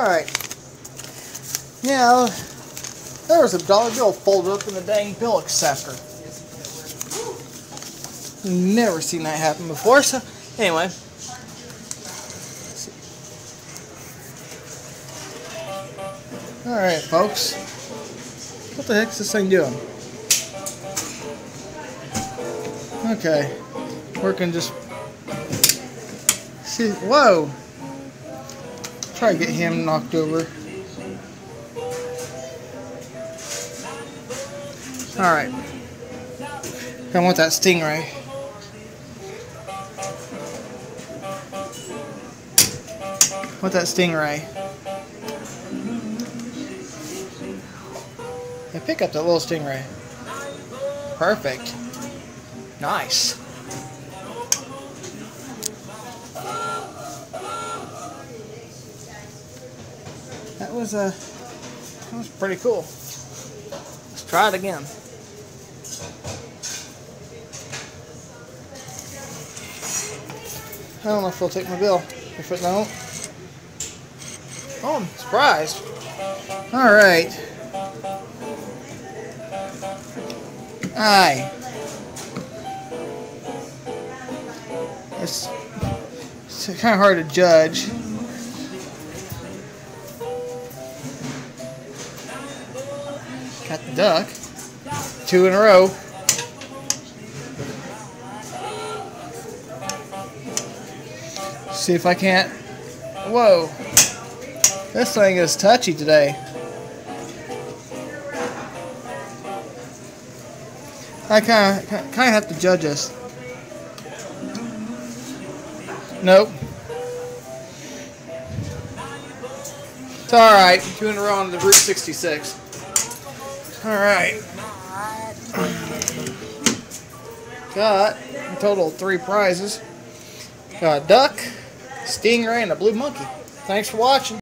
Alright. Now, there was a dollar bill folded up in the dang bill acceptor. Never seen that happen before, so anyway. Alright, folks. What the heck's this thing doing? Okay. Working just... See, whoa! Try to get him knocked over. Alright. I want that stingray. Want that stingray. Yeah, pick up that little stingray. Perfect. Nice. That was uh, that was pretty cool. Let's try it again. I don't know if they'll take my bill. If it don't, oh, I'm surprised. All right. Aye. It's, it's kind of hard to judge. Got the duck. Two in a row. See if I can't. Whoa. This thing is touchy today. I kind of kind of have to judge us. Nope. It's alright. Two in a row on the Route 66. Alright. Got a total of three prizes. Got a duck, stingray, and a blue monkey. Thanks for watching.